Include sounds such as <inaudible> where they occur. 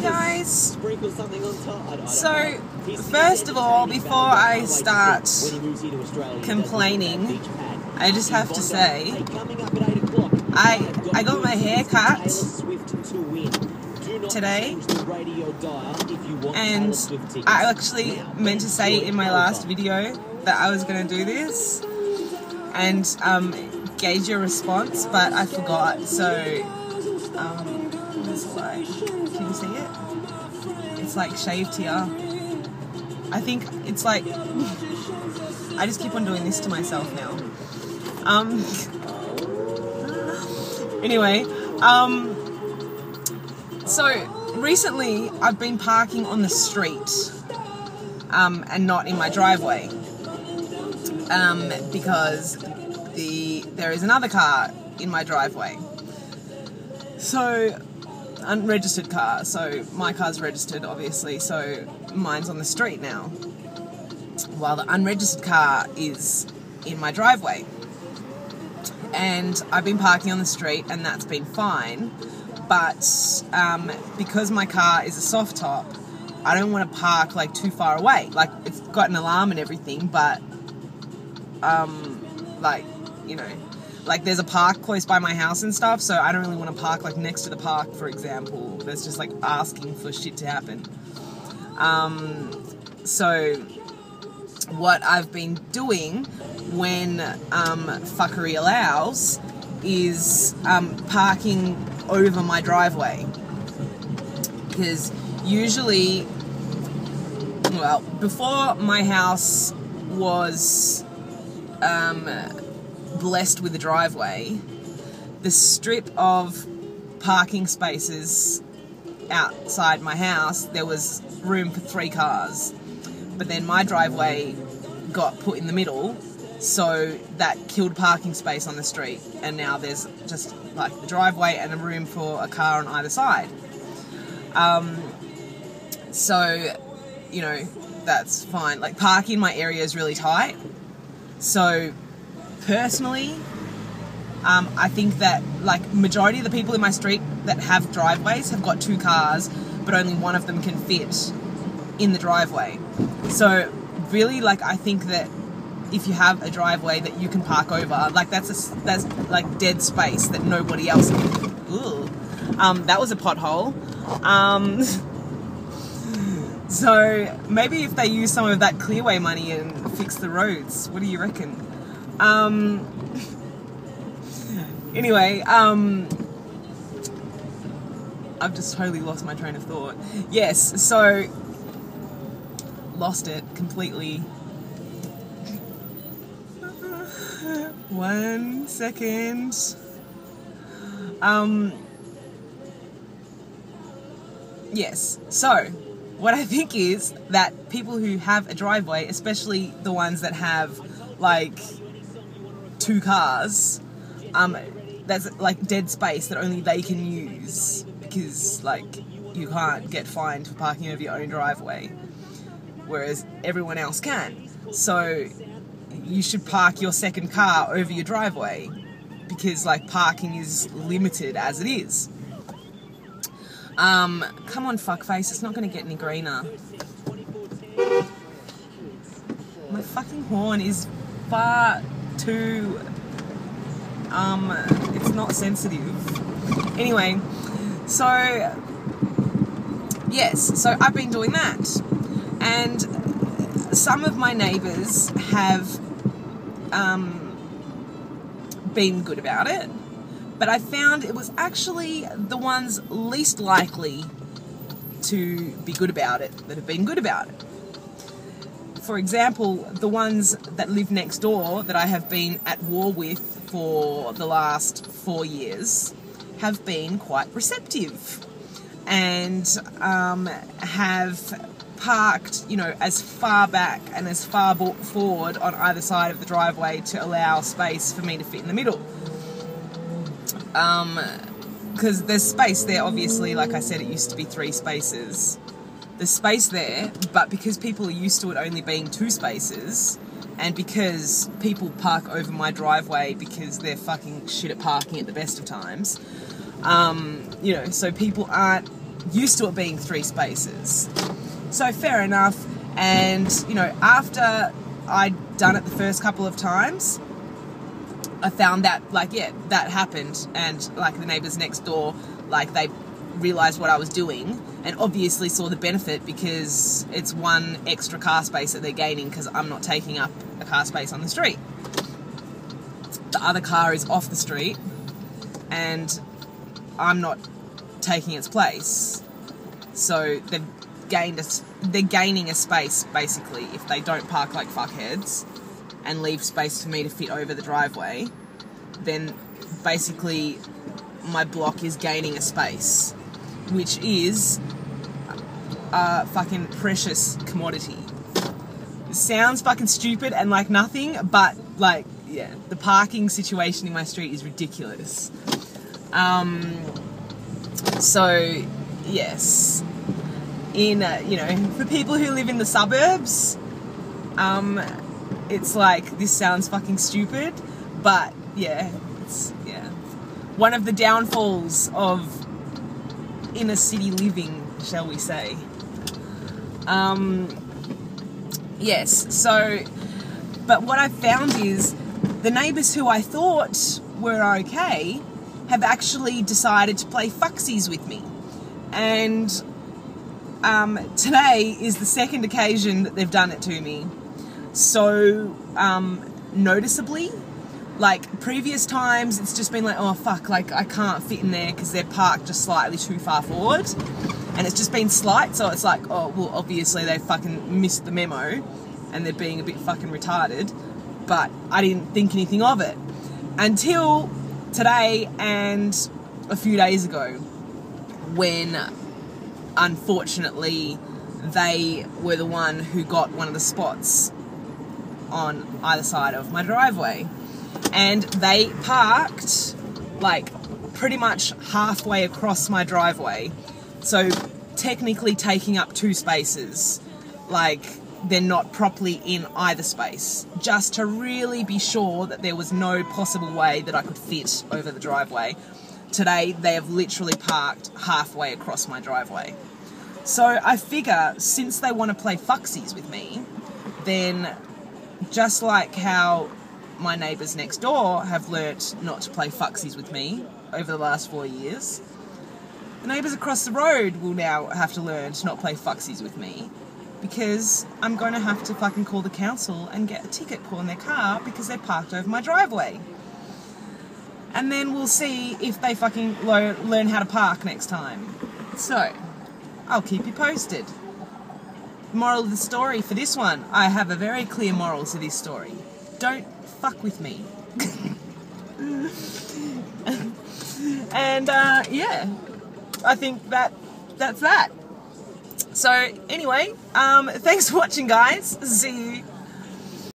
Hey guys. Sprinkle something on top. I, I So, first of all, before. I start when he moves here to Australia, he does complaining, this beach pad. I just have to say, Hey, coming up at 8 o'clock, I- I've got my hair cut Taylor Swift to win. Today, change the radio dial if you want Taylor and. I actually meant to say in my last video that I was going to do this and um, gauge your response, but I forgot. So, um, what is it like? Can you see it? It's like shaved here. I think it's like I just keep on doing this to myself now. Um. <laughs> Anyway, um. So recently, I've been parking on the street, um, and not in my driveway, um, because the there is another car in my driveway. So, unregistered car. So my car's registered, obviously. So mine's on the street now, while the unregistered car is in my driveway. And I've been parking on the street, and that's been fine but um, because my car is a soft top, I don't want to park like too far away. Like it's got an alarm and everything, but um, like you know, like there's a park close by my house and stuff, so I don't really want to park like next to the park, for example. That's just like asking for shit to happen. Um, so what I've been doing when um, fuckery allows is um, parking over my driveway because usually well before my house was um, blessed with a driveway the strip of parking spaces outside my house there was room for three cars. But then my driveway got put in the middle so that killed parking space on the street. And now there's just like the driveway and a room for a car on either side. Um, so you know that's fine. Like parking in my area is really tight. So personally um, i think that like majority of the people in my street that have driveways have got two cars but only one of them can fit in the driveway so really like i think that if you have a driveway that you can park over, like that's a that's like dead space that nobody else. Can, ooh, um, that was a pothole. Um, <laughs> so maybe if they use some of that clearway money and fix the roads, what do you reckon? Um, anyway, um, I've just totally lost my train of thought. Yes, so lost it completely. One second. Um. Yes. So, what I think is that people who have a driveway, especially the ones that have like two cars, um, that's like dead space that only they can use because like you can't get fined for parking over your own driveway, whereas everyone else can. So you should park your second car over your driveway because like parking is limited as it is. Um, come on, fuckface, it's not going to get any greener. My fucking horn is far too. Um, it's not sensitive. Anyway, so. Yes, so I've been doing that. And some of my neighbours have um, been good about it, but I found it was actually the ones least likely to be good about it that have been good about it. For example, the ones that live next door that I have been at war with for the last four years have been quite receptive and um, have parked, you know, as far back and as far forward on either side of the driveway to allow space for me to fit in the middle. Um, because there's space there, obviously, like I said, it used to be three spaces. There's space there, but because people are used to it only being two spaces, and because people park over my driveway because they're fucking shit at parking at the best of times, um, you know, so people aren't used to it being three spaces. So fair enough. And you know, after I'd done it the first couple of times, I found that like yeah, that happened, and like the neighbors next door, like they realized what I was doing and obviously saw the benefit because it's one extra car space that they're gaining because I'm not taking up a car space on the street. The other car is off the street and I'm not taking its place. So they've gained a, they're gaining a space basically if they don't park like fuckheads and leave space for me to fit over the driveway, then basically my block is gaining a space, which is a fucking precious commodity. It sounds fucking stupid and like nothing, but like, yeah, the parking situation in my street is ridiculous. Um, so, yes. In, uh, you know, for people who live in the suburbs, um, it's like, this sounds fucking stupid, but yeah, it's, yeah. One of the downfalls of inner city living, shall we say. Um, yes, so, but what I found is the neighbours who I thought were okay have actually decided to play fucksies with me. And um, today is the second occasion that they've done it to me. So um, noticeably, like previous times, it's just been like, oh fuck, like I can't fit in there because they're parked just slightly too far forward. And it's just been slight, so it's like, oh, well, obviously they fucking missed the memo and they're being a bit fucking retarded. But I didn't think anything of it until today and a few days ago when unfortunately they were the one who got one of the spots on either side of my driveway and they parked like pretty much halfway across my driveway. So technically taking up two spaces. Like they're not properly in either space. Just to really be sure that there was no possible way that I could fit over the driveway. Today they have literally parked halfway across my driveway. So I figure since they want to play fucksies with me then just like how my neighbours next door have learnt not to play fucksies with me over the last four years, the neighbours across the road will now have to learn to not play fucksies with me because I'm going to have to fucking call the council and get a ticket put on their car because they parked over my driveway. And then we'll see if they fucking lo- learn how to park next time. So, I'll keep you posted moral of the story for this one I have a very clear moral to this story. Don't fuck with me. and uh, yeah, I think that that's that. So anyway, um, thanks for watching, guys. See you